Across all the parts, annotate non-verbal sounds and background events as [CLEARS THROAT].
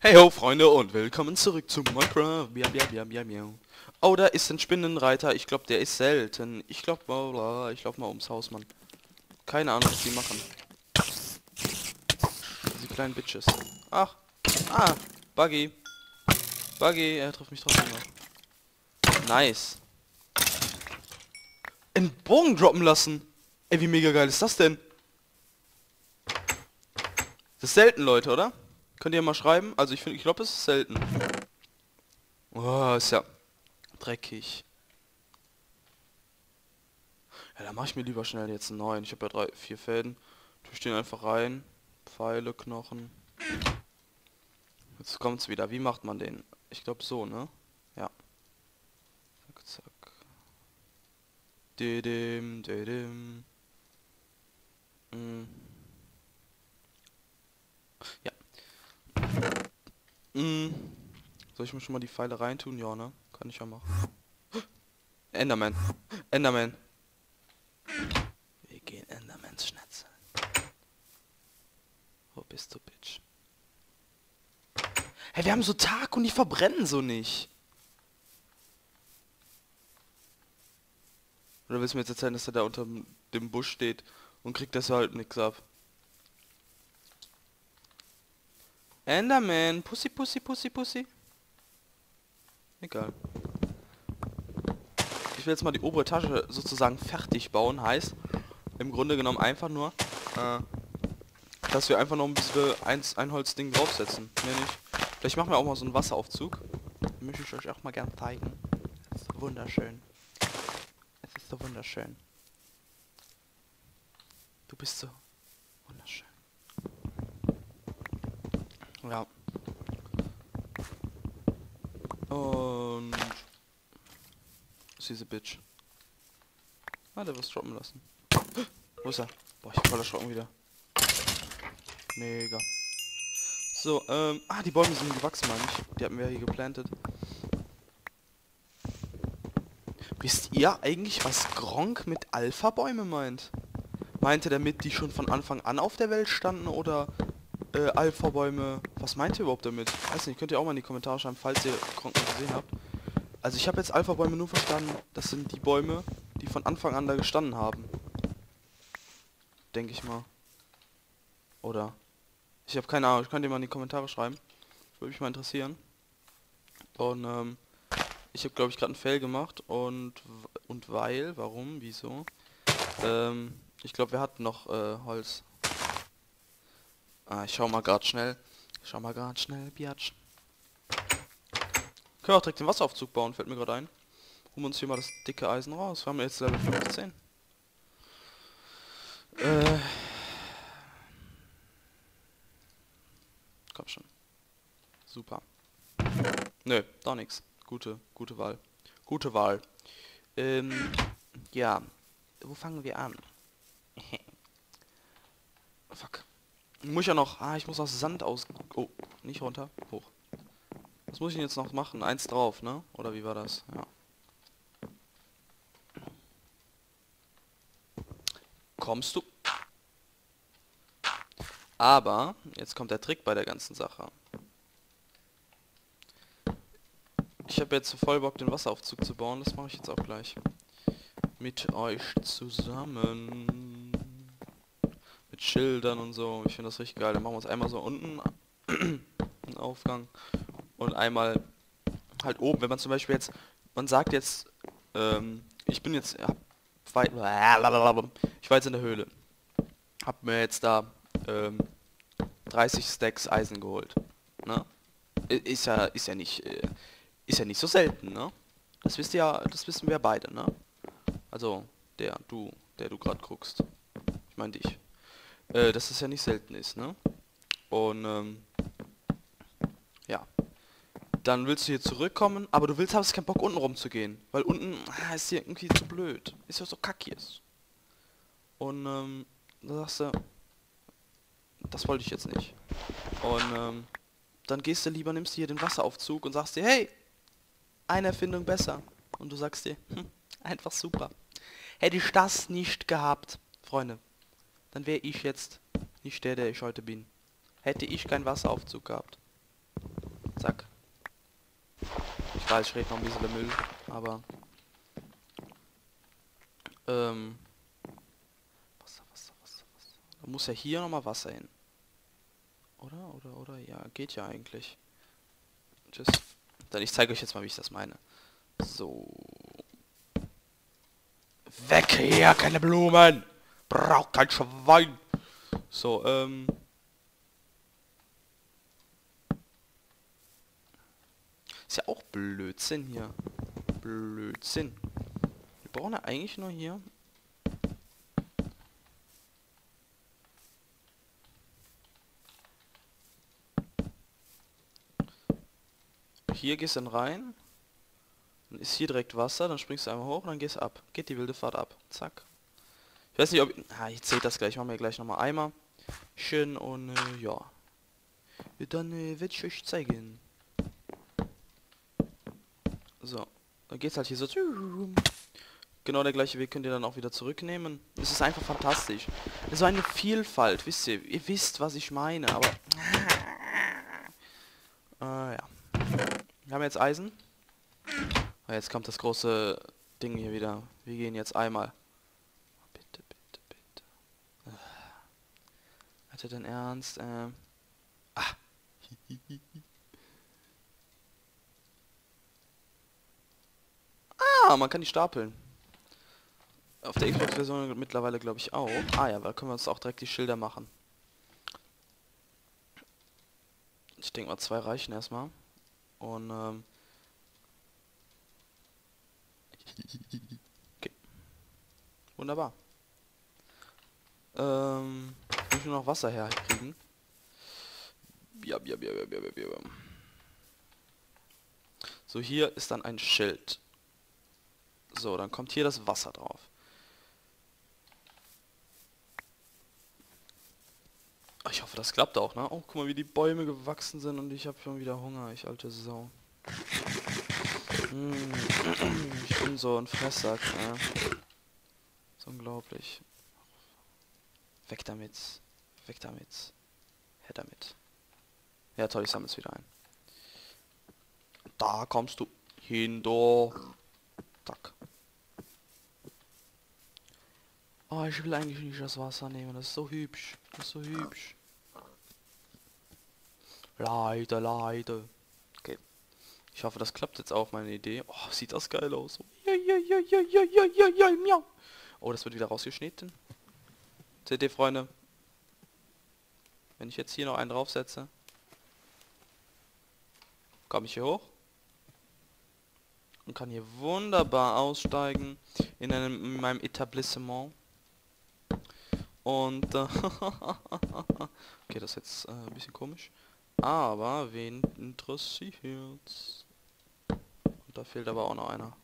Hey ho Freunde und willkommen zurück zu Minecraft. Miau, miau, miau, miau. Oh, da ist ein Spinnenreiter. Ich glaube, der ist selten. Ich glaube, oh, ich laufe mal ums Haus, Mann. Keine Ahnung, was die machen. Diese kleinen Bitches. Ach. Ah. Buggy. Buggy. Er trifft mich trotzdem noch. Nice. Einen Bogen droppen lassen. Ey, wie mega geil ist das denn? Das ist selten, Leute, oder? Könnt ihr mal schreiben? Also ich finde, ich glaube, es ist selten. Oh, ist ja dreckig. Ja, da mache ich mir lieber schnell jetzt einen neuen. Ich habe ja drei, vier Fäden. Ich den einfach rein. Pfeile, Knochen. Jetzt kommt's wieder. Wie macht man den? Ich glaube so, ne? Ja. Zack, zack. Didim, didim. Mm. Ja. Mm. Soll ich mir schon mal die Pfeile reintun? Ja, ne? Kann ich ja machen. [GASPS] Enderman. Enderman. Wir gehen Endermans schnetzeln. Wo bist du, Bitch? Hey, wir haben so Tag und die verbrennen so nicht. Oder willst du mir jetzt erzählen, dass er da unter dem Busch steht und kriegt das halt nix ab? Enderman, Pussy, Pussy, Pussy, Pussy. Egal. Ich will jetzt mal die obere Tasche sozusagen fertig bauen. Heißt, im Grunde genommen einfach nur, äh, dass wir einfach noch ein bisschen ein, ein Holzding draufsetzen. Mehr nicht. Vielleicht machen wir auch mal so einen Wasseraufzug. Möchte ich euch auch mal gern zeigen. Das ist wunderschön. Es ist so wunderschön. Du bist so wunderschön. Ja. Und... diese Bitch. Ah, der was droppen lassen. Wo ist er? Boah, ich bin voll erschrocken wieder. Mega. So, ähm... Ah, die Bäume sind gewachsen, meine ich. Die hatten wir hier geplantet. Wisst ihr eigentlich, was Gronk mit Alpha-Bäume meint? Meinte der mit, die schon von Anfang an auf der Welt standen oder äh, Alpha-Bäume. Was meint ihr überhaupt damit? Weiß nicht, könnt ihr auch mal in die Kommentare schreiben, falls ihr Kronken gesehen habt. Also ich habe jetzt Alpha-Bäume nur verstanden, das sind die Bäume, die von Anfang an da gestanden haben. Denke ich mal. Oder? Ich habe keine Ahnung, ich könnt ihr mal in die Kommentare schreiben. Würde mich mal interessieren. Und ähm, ich habe glaube ich gerade ein Fail gemacht und und weil, warum, wieso? Ähm, ich glaube wir hatten noch äh, Holz. Ah, ich schau mal gerade schnell. Ich schau mal gerade schnell, Biatsch. Können wir auch direkt den Wasseraufzug bauen, fällt mir gerade ein. Holen uns hier mal das dicke Eisen raus. Wir haben jetzt Level 15. Äh. Komm schon. Super. Nö, doch nix. Gute, gute Wahl. Gute Wahl. Ähm, ja. Wo fangen wir an? Muss ja noch... Ah, ich muss aus Sand aus... Oh, nicht runter. Hoch. Was muss ich denn jetzt noch machen? Eins drauf, ne? Oder wie war das? Ja. Kommst du? Aber, jetzt kommt der Trick bei der ganzen Sache. Ich habe jetzt voll Bock, den Wasseraufzug zu bauen. Das mache ich jetzt auch gleich. Mit euch zusammen mit Schildern und so. Ich finde das richtig geil. Dann machen wir uns einmal so unten einen [CLEARS THROAT] Aufgang und einmal halt oben. Wenn man zum Beispiel jetzt, man sagt jetzt, ähm, ich bin jetzt, hab, ich war jetzt in der Höhle, hab mir jetzt da ähm, 30 Stacks Eisen geholt. Ne? Ist ja, ist ja nicht, äh, ist ja nicht so selten, ne? Das wisst ihr ja, das wissen wir beide, ne? Also der, du, der du gerade guckst. Ich meine dich äh, dass es ja nicht selten ist, ne? Und, ähm, ja. Dann willst du hier zurückkommen, aber du willst, hast keinen Bock, unten rumzugehen. Weil unten ah, ist hier irgendwie zu blöd. Ist ja so kackiges. Und, ähm, da sagst du, das wollte ich jetzt nicht. Und, ähm, dann gehst du lieber, nimmst du hier den Wasseraufzug und sagst dir, hey, eine Erfindung besser. Und du sagst dir, hm, einfach super. Hätte ich das nicht gehabt, Freunde, dann wäre ich jetzt nicht der, der ich heute bin. Hätte ich keinen Wasseraufzug gehabt. Zack. Ich weiß, ich rede noch ein bisschen Müll, aber... Ähm... Wasser, Wasser, Wasser, Wasser. Da muss ja hier nochmal Wasser hin. Oder? Oder, oder? Ja, geht ja eigentlich. Tschüss. Dann ich zeige euch jetzt mal, wie ich das meine. So. Weg hier, keine Blumen! Braucht kein Schwein! So, ähm... Ist ja auch Blödsinn hier. Blödsinn. Wir brauchen ja eigentlich nur hier... Hier gehst du dann rein. Dann ist hier direkt Wasser, dann springst du einmal hoch und dann gehst ab. Geht die wilde Fahrt ab. Zack. Ich weiß nicht, ob... Ah, ich sehe das gleich. Machen wir gleich nochmal Eimer. Schön und äh, ja. Dann äh, werde ich euch zeigen. So. Dann geht's halt hier so. Genau der gleiche Weg könnt ihr dann auch wieder zurücknehmen. Es ist einfach fantastisch. So eine Vielfalt, wisst ihr. Ihr wisst, was ich meine, aber... Äh, ja. Wir haben jetzt Eisen. Ah, jetzt kommt das große Ding hier wieder. Wir gehen jetzt einmal. Hat er denn ernst? Ähm. Ah. ah, man kann die stapeln. Auf der Xbox-Version mittlerweile glaube ich auch. Ah ja, da können wir uns auch direkt die Schilder machen. Ich denke mal, zwei reichen erstmal. Und ähm, okay. Wunderbar. Ähm, muss nur noch Wasser herkriegen. Ja, ja, ja, ja, ja, ja. So, hier ist dann ein Schild. So, dann kommt hier das Wasser drauf. Ich hoffe, das klappt auch, ne? Oh, guck mal, wie die Bäume gewachsen sind und ich habe schon wieder Hunger, ich alte Sau. Hm. Ich bin so ein Fresssack, ja. ist unglaublich. Weg damit. Weg damit. Her damit. Ja toll, ich sammle es wieder ein. Da kommst du hin, da. Zack. Oh, ich will eigentlich nicht das Wasser nehmen. Das ist so hübsch. Das ist so hübsch. Leider, leider. Okay. Ich hoffe, das klappt jetzt auch, meine Idee. Oh, sieht das geil aus. Oh, das wird wieder rausgeschnitten. Seht ihr, Freunde? Wenn ich jetzt hier noch einen draufsetze, komme ich hier hoch und kann hier wunderbar aussteigen in, einem, in meinem Etablissement. Und äh, [LAUGHS] okay, das ist jetzt äh, ein bisschen komisch. Aber wen interessiert's? Und da fehlt aber auch noch einer.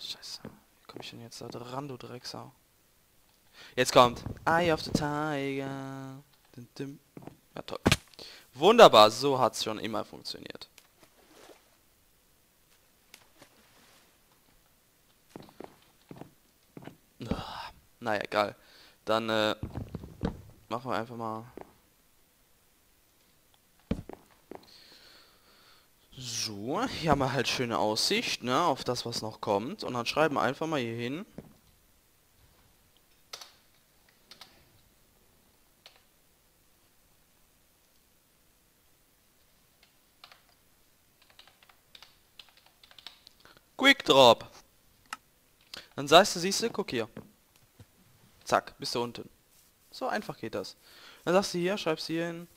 Scheiße. Wie komme ich denn jetzt da dran, du Drecksau? Jetzt kommt Eye of the Tiger. Ja, toll. Wunderbar, so hat es schon immer funktioniert. Naja, egal. Dann äh, machen wir einfach mal So, hier haben wir halt schöne Aussicht, ne, auf das, was noch kommt. Und dann schreiben wir einfach mal hier hin. Quick Drop. Dann sagst du, siehst du, guck hier. Zack, bist du unten. So einfach geht das. Dann sagst du hier, schreibst hier hin.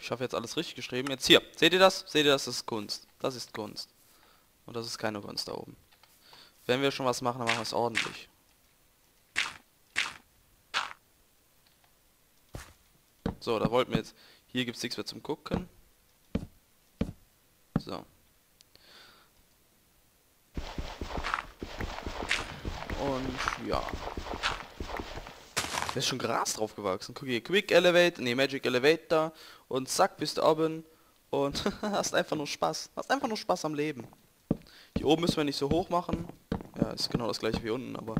Ich hoffe jetzt alles richtig geschrieben. Jetzt hier. Seht ihr das? Seht ihr das? Das ist Kunst. Das ist Kunst. Und das ist keine Kunst da oben. Wenn wir schon was machen, dann machen wir es ordentlich. So, da wollten wir jetzt... Hier gibt es nichts mehr zum Gucken. So. Und ja. Da ist schon Gras drauf gewachsen. Guck hier, Quick Elevator, nee, Magic Elevator. Und zack, bist du oben. Und [LAUGHS] hast einfach nur Spaß. Hast einfach nur Spaß am Leben. Hier oben müssen wir nicht so hoch machen. Ist genau das gleiche wie unten, aber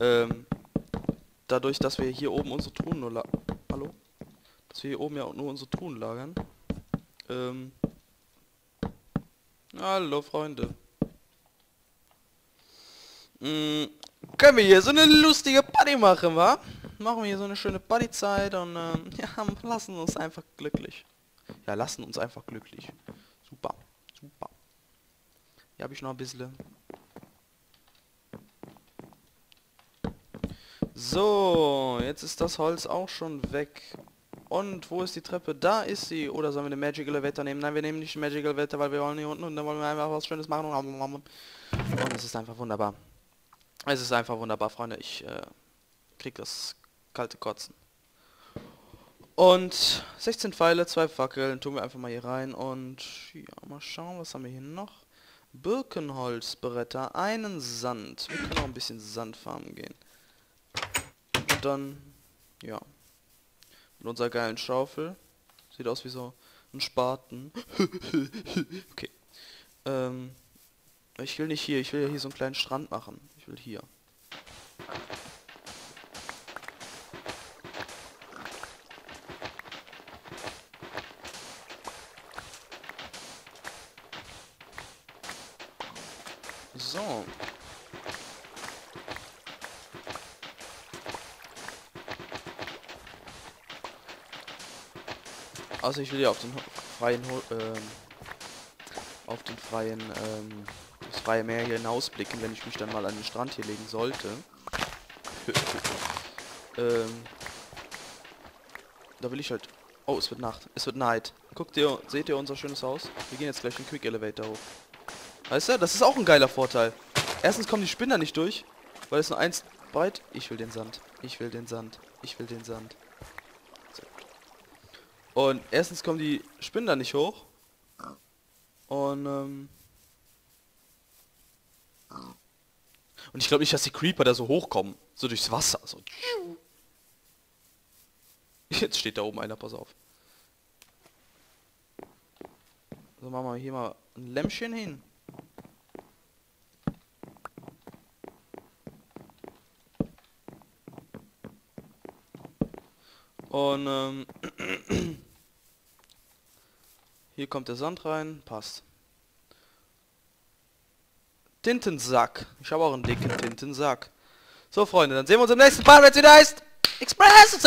ähm, dadurch, dass wir hier oben unsere Truhen nur Hallo? Dass wir hier oben ja nur unsere Truhen lagern. Ähm, hallo Freunde. Mm, können wir hier so eine lustige Party machen, wa? Machen wir hier so eine schöne Partyzeit und ähm, [LAUGHS] ja, lassen uns einfach glücklich. Ja, lassen uns einfach glücklich. Super, super. Hier habe ich noch ein bisschen. So, jetzt ist das Holz auch schon weg. Und wo ist die Treppe? Da ist sie. Oder sollen wir den Magic Elevator nehmen? Nein, wir nehmen nicht den Magic Elevator, weil wir wollen hier unten und dann wollen wir einfach was Schönes machen. Und es ist einfach wunderbar. Es ist einfach wunderbar, Freunde. Ich äh, krieg das kalte Kotzen. Und 16 Pfeile, zwei Fackeln, tun wir einfach mal hier rein und ja, mal schauen, was haben wir hier noch? Birkenholzbretter, einen Sand. Wir können auch ein bisschen Sand farmen gehen. Dann, ja, mit unserer geilen Schaufel. Sieht aus wie so ein Spaten. [LAUGHS] okay. Ähm, ich will nicht hier, ich will ja hier so einen kleinen Strand machen. Ich will hier. So. Also ich will ja auf den freien ähm, auf den freien ähm, das freie Meer hier hinausblicken, wenn ich mich dann mal an den Strand hier legen sollte. [LAUGHS] ähm, da will ich halt... Oh, es wird Nacht. Es wird Night. Guckt ihr, seht ihr unser schönes Haus? Wir gehen jetzt gleich den Quick Elevator hoch. Weißt du, das ist auch ein geiler Vorteil. Erstens kommen die Spinner nicht durch, weil es nur eins breit... Ich will den Sand. Ich will den Sand. Ich will den Sand. Und erstens kommen die Spinner nicht hoch. Und, ähm... Und ich glaube nicht, dass die Creeper da so hochkommen. So durchs Wasser. So. Jetzt steht da oben einer, pass auf. So, machen wir hier mal ein Lämpchen hin. Und ähm, [CLEARS THROAT] hier kommt der Sand rein, passt. Tintensack. Ich habe auch einen dicken Tintensack. So, Freunde, dann sehen wir uns im nächsten Part, wenn es wieder heißt Express.